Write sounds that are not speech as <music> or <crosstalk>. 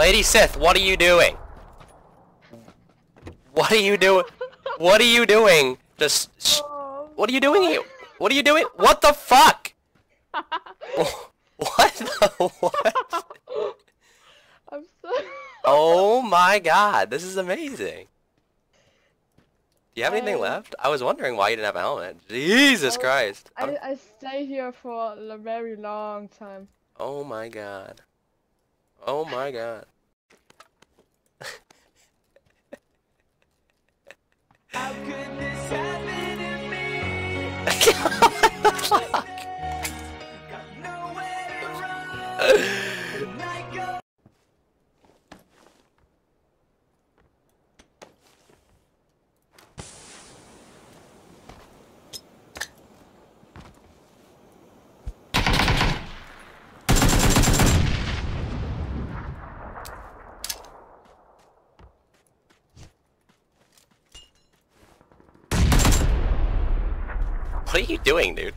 Lady Sith, what are you doing? What are you doing? What are you doing? Just, sh Oh. what are you doing here? What are you doing? What the fuck? <laughs> What the what? I'm sorry. <laughs> Oh my god, this is amazing. Do you have anything I- left? I was wondering why you didn't have a helmet. Jesus Oh, Christ. I, I stay here for a very long time. Oh my god. Oh my god. <laughs> Fuck. What are you doing, dude?